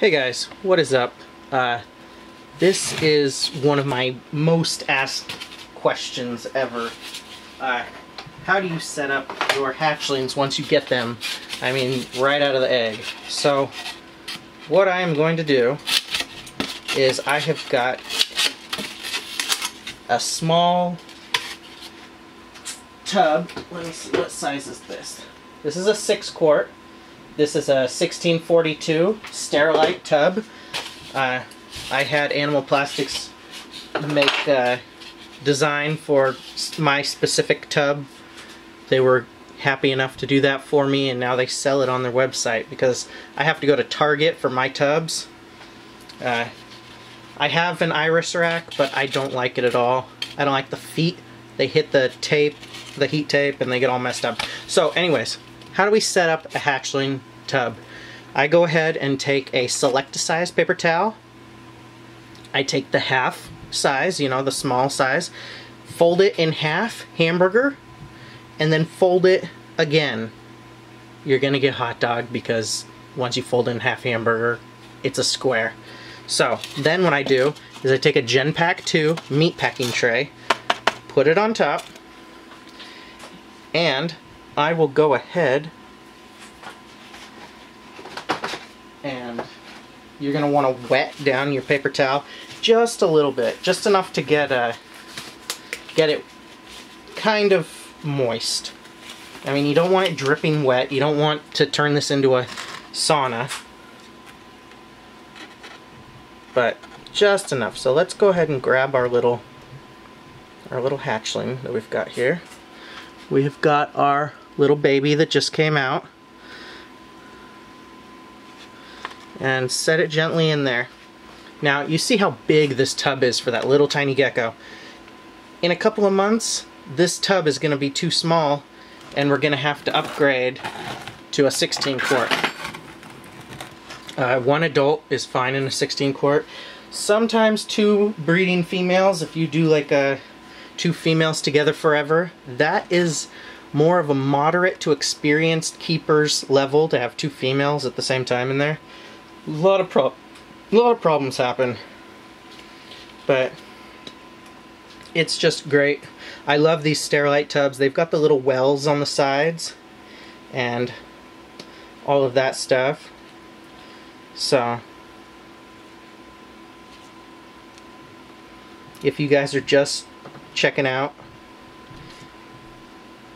Hey guys, what is up? Uh, this is one of my most asked questions ever. Uh, how do you set up your hatchlings once you get them? I mean, right out of the egg. So, what I am going to do is I have got a small tub. Let me see, what size is this? This is a six quart. This is a 1642 Sterilite tub. Uh, I had Animal Plastics make a design for my specific tub. They were happy enough to do that for me and now they sell it on their website because I have to go to Target for my tubs. Uh, I have an iris rack but I don't like it at all. I don't like the feet. They hit the tape, the heat tape, and they get all messed up. So anyways, how do we set up a hatchling tub. I go ahead and take a select size paper towel. I take the half size, you know, the small size, fold it in half, hamburger, and then fold it again. You're gonna get hot dog because once you fold in half hamburger, it's a square. So then what I do is I take a Genpak 2 meat packing tray, put it on top, and I will go ahead and you're going to want to wet down your paper towel just a little bit, just enough to get uh, get it kind of moist. I mean, you don't want it dripping wet. You don't want to turn this into a sauna. But just enough. So let's go ahead and grab our little our little hatchling that we've got here. We have got our little baby that just came out. And set it gently in there. Now you see how big this tub is for that little tiny gecko. In a couple of months this tub is going to be too small and we're going to have to upgrade to a 16 quart. Uh, one adult is fine in a 16 quart. Sometimes two breeding females, if you do like a two females together forever, that is more of a moderate to experienced keeper's level to have two females at the same time in there a lot of pro a lot of problems happen. But it's just great. I love these Sterilite tubs. They've got the little wells on the sides and all of that stuff. So if you guys are just checking out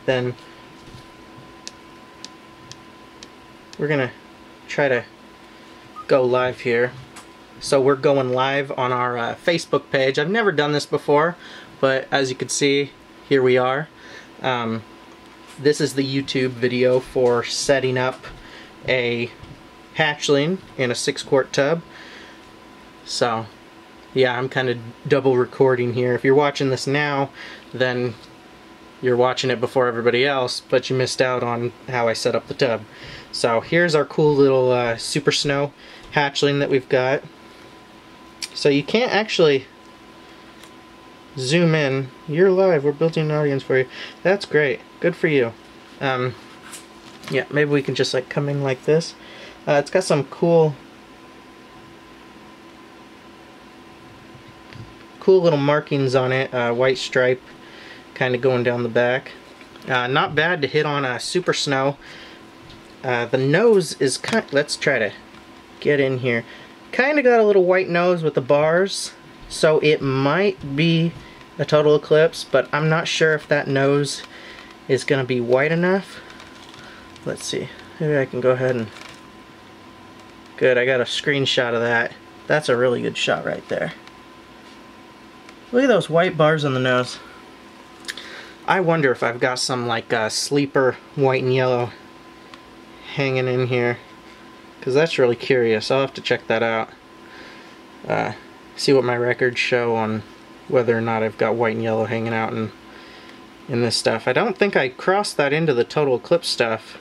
then we're gonna try to go live here. So we're going live on our uh, Facebook page. I've never done this before, but as you can see, here we are. Um, this is the YouTube video for setting up a hatchling in a six quart tub. So, yeah, I'm kind of double recording here. If you're watching this now, then you're watching it before everybody else, but you missed out on how I set up the tub. So here's our cool little uh, Super Snow hatchling that we've got. So you can't actually zoom in. You're live. We're building an audience for you. That's great. Good for you. Um, yeah, maybe we can just like come in like this. Uh, it's got some cool, cool little markings on it. Uh, white stripe, kind of going down the back. Uh, not bad to hit on a super snow. Uh, the nose is kind. Let's try to get in here. Kind of got a little white nose with the bars, so it might be a total eclipse, but I'm not sure if that nose is going to be white enough. Let's see. Maybe I can go ahead and... Good, I got a screenshot of that. That's a really good shot right there. Look at those white bars on the nose. I wonder if I've got some like uh, sleeper white and yellow hanging in here because that's really curious. I'll have to check that out. Uh, see what my records show on whether or not I've got white and yellow hanging out in, in this stuff. I don't think I crossed that into the total eclipse stuff,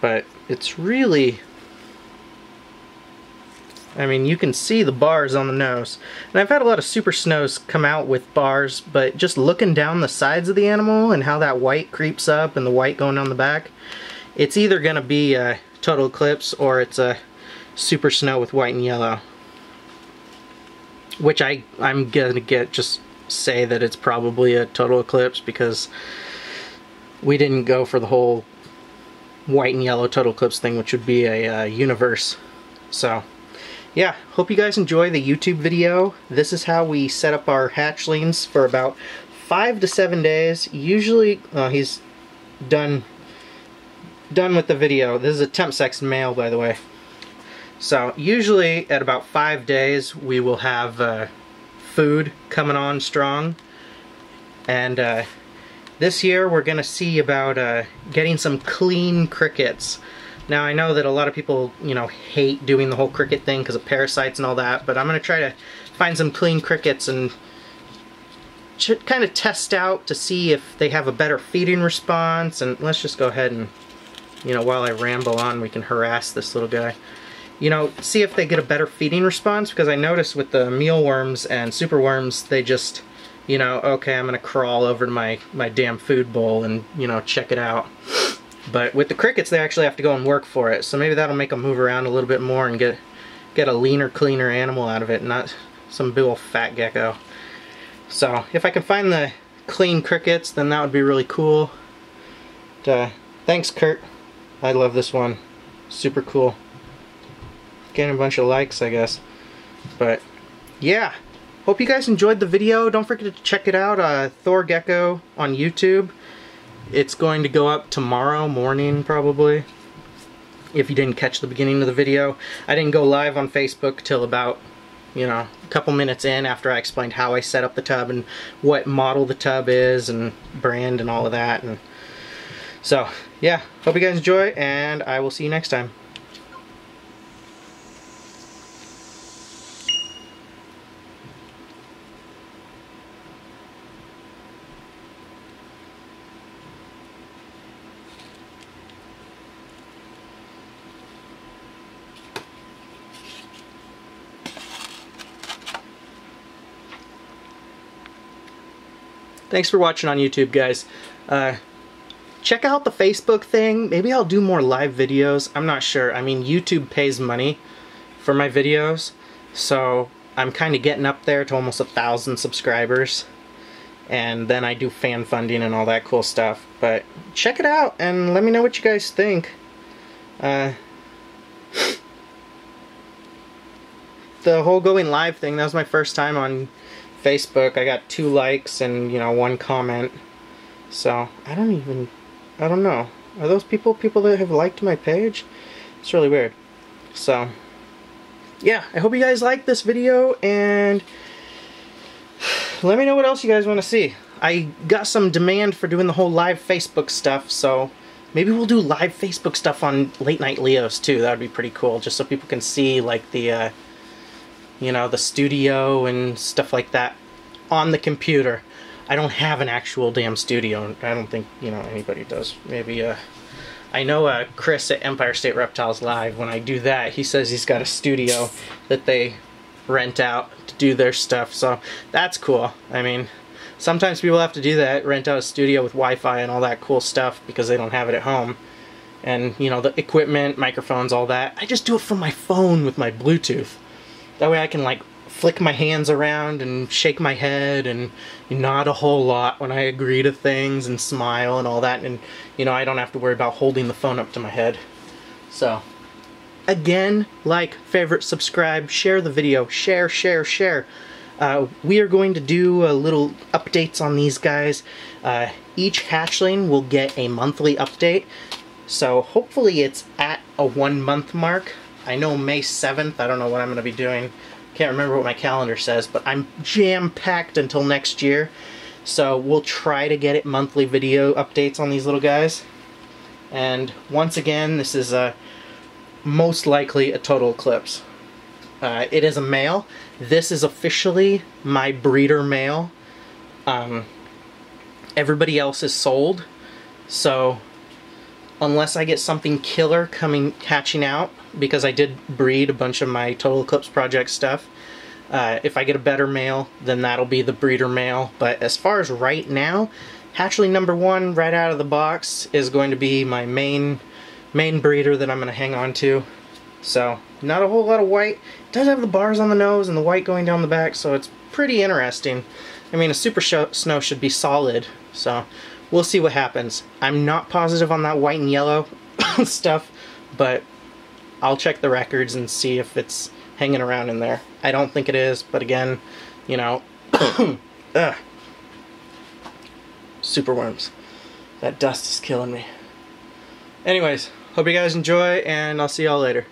but it's really... I mean, you can see the bars on the nose. And I've had a lot of super snows come out with bars, but just looking down the sides of the animal and how that white creeps up and the white going down the back, it's either going to be total eclipse or it's a super snow with white and yellow. Which I, I'm gonna get just say that it's probably a total eclipse because we didn't go for the whole white and yellow total eclipse thing, which would be a uh, universe. So, yeah, hope you guys enjoy the YouTube video. This is how we set up our hatchlings for about five to seven days. Usually, uh, he's done done with the video. This is a temp sex male, by the way. So, usually at about five days, we will have uh, food coming on strong. And uh, this year we're going to see about uh, getting some clean crickets. Now I know that a lot of people, you know, hate doing the whole cricket thing because of parasites and all that, but I'm going to try to find some clean crickets and kind of test out to see if they have a better feeding response. And let's just go ahead and, you know, while I ramble on, we can harass this little guy you know, see if they get a better feeding response because I noticed with the mealworms and superworms, they just, you know, okay, I'm gonna crawl over to my, my damn food bowl and, you know, check it out. But with the crickets, they actually have to go and work for it. So maybe that'll make them move around a little bit more and get get a leaner, cleaner animal out of it, not some big old fat gecko. So if I can find the clean crickets, then that would be really cool. But, uh, thanks, Kurt. I love this one. Super cool getting a bunch of likes, I guess. But, yeah. Hope you guys enjoyed the video. Don't forget to check it out, uh, Thor Gecko on YouTube. It's going to go up tomorrow morning, probably. If you didn't catch the beginning of the video. I didn't go live on Facebook till about, you know, a couple minutes in after I explained how I set up the tub and what model the tub is and brand and all of that. And So, yeah. Hope you guys enjoy, and I will see you next time. Thanks for watching on YouTube, guys. Uh, check out the Facebook thing. Maybe I'll do more live videos. I'm not sure. I mean, YouTube pays money for my videos, so I'm kind of getting up there to almost a thousand subscribers. And then I do fan funding and all that cool stuff. But check it out and let me know what you guys think. Uh, the whole going live thing, that was my first time on Facebook, I got two likes and, you know, one comment. So, I don't even, I don't know. Are those people people that have liked my page? It's really weird. So, yeah, I hope you guys like this video and let me know what else you guys want to see. I got some demand for doing the whole live Facebook stuff, so maybe we'll do live Facebook stuff on Late Night Leos too. That would be pretty cool, just so people can see like the, uh, you know, the studio and stuff like that on the computer. I don't have an actual damn studio. I don't think, you know, anybody does. Maybe, uh, I know uh, Chris at Empire State Reptiles Live, when I do that, he says he's got a studio that they rent out to do their stuff, so that's cool. I mean, sometimes people have to do that, rent out a studio with Wi-Fi and all that cool stuff because they don't have it at home. And, you know, the equipment, microphones, all that. I just do it from my phone with my Bluetooth. That way I can like flick my hands around and shake my head and nod a whole lot when I agree to things and smile and all that and you know I don't have to worry about holding the phone up to my head. So again, like, favorite, subscribe, share the video, share, share, share. Uh, we are going to do a little updates on these guys. Uh, each hatchling will get a monthly update. So hopefully it's at a one month mark. I know May 7th, I don't know what I'm going to be doing. Can't remember what my calendar says, but I'm jam-packed until next year. So we'll try to get it monthly video updates on these little guys. And once again, this is a most likely a total eclipse. Uh, it is a male. This is officially my breeder male. Um, everybody else is sold. So unless I get something killer coming hatching out, because I did breed a bunch of my Total Eclipse Project stuff. Uh, if I get a better male, then that'll be the breeder male. But as far as right now, hatchling number one right out of the box is going to be my main main breeder that I'm going to hang on to. So, not a whole lot of white. It does have the bars on the nose and the white going down the back, so it's pretty interesting. I mean, a Super Snow should be solid, so we'll see what happens. I'm not positive on that white and yellow stuff, but I'll check the records and see if it's hanging around in there. I don't think it is, but again, you know, super worms. That dust is killing me. Anyways, hope you guys enjoy, and I'll see y'all later.